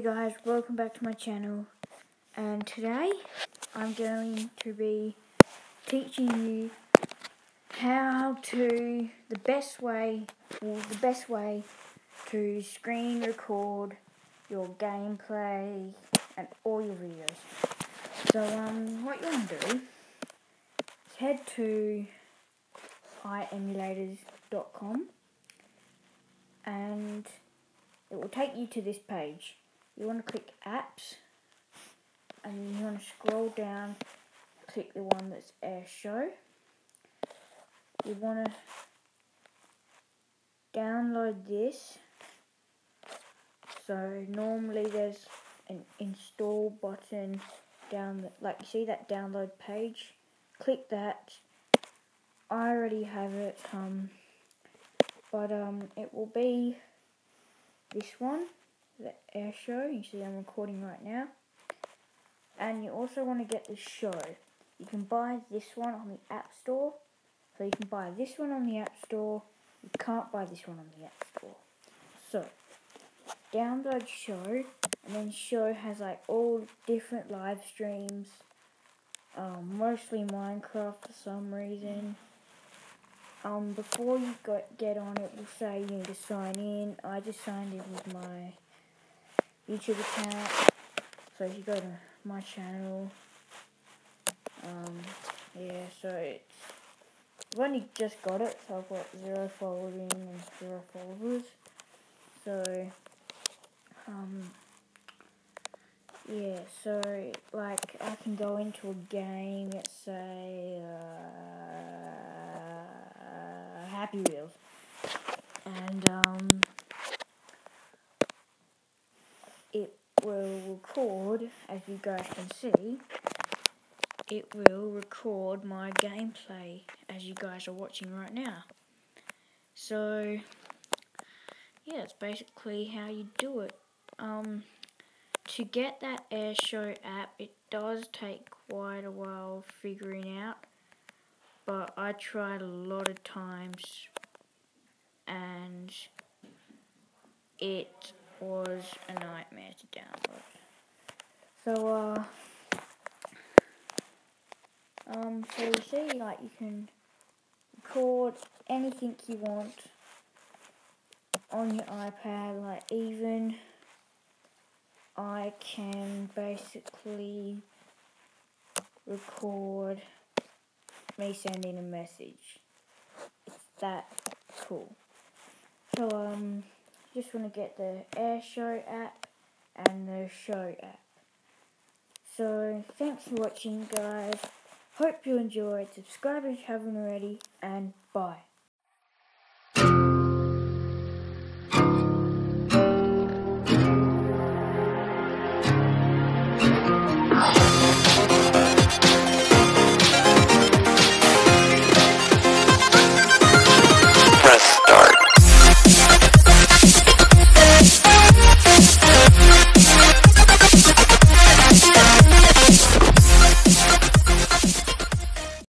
guys, welcome back to my channel and today I'm going to be teaching you how to, the best way, the best way to screen record your gameplay and all your videos. So um, what you want to do is head to iemulators.com and it will take you to this page. You want to click apps and you want to scroll down, click the one that's AirShou. You want to download this. So normally there's an install button down, the, like you see that download page. Click that. I already have it, um, but um, it will be this one, the air show. You see I'm recording right now. And you also want to get the Shou. You can buy this one on the App Store. So you can buy this one on the App Store. You can't buy this one on the App Store. So, download Shou. And then Shou has like all different live streams. Um, mostly Minecraft for some reason um, before you got, get on it, will say you need to sign in. I just signed in with my YouTube account. So if you go to my channel, um, yeah, so it's, I've only just got it, so I've got zero following and zero followers. So, um, yeah, so, like, I can go into a game, let's say, uh, Happy Wheels. And um, it will record, as you guys can see, it will record my gameplay as you guys are watching right now. So, yeah, that's basically how you do it. Um, to get that AirShou app, it does take quite a while figuring out but I tried a lot of times and it was a nightmare to download. So, uh, um, so you see, like, you can record anything you want on your iPad, like, even I can basically record me sending a message. It's that cool. So, um, just want to get the AirShou app and the Shou app. So, thanks for watching, guys. Hope you enjoyed. Subscribe if you haven't already, and bye.